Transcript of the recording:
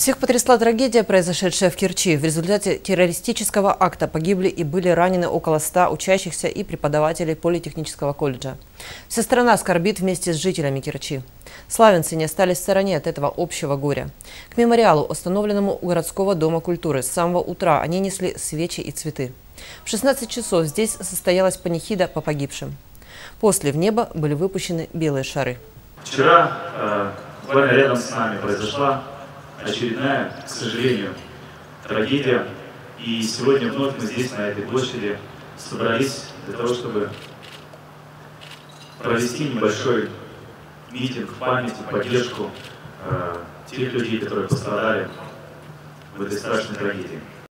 Всех потрясла трагедия, произошедшая в Керчи. В результате террористического акта погибли и были ранены около 100 учащихся и преподавателей Политехнического колледжа. Вся страна скорбит вместе с жителями Керчи. Славянцы не остались в стороне от этого общего горя. К мемориалу, установленному у городского дома культуры, с самого утра они несли свечи и цветы. В 16 часов здесь состоялась панихида по погибшим. После в небо были выпущены белые шары. Вчера э, рядом с нами произошла очередная, к сожалению, трагедия. И сегодня вновь мы здесь, на этой площади, собрались для того, чтобы провести небольшой митинг в память и поддержку э, тех людей, которые пострадали в этой страшной трагедии.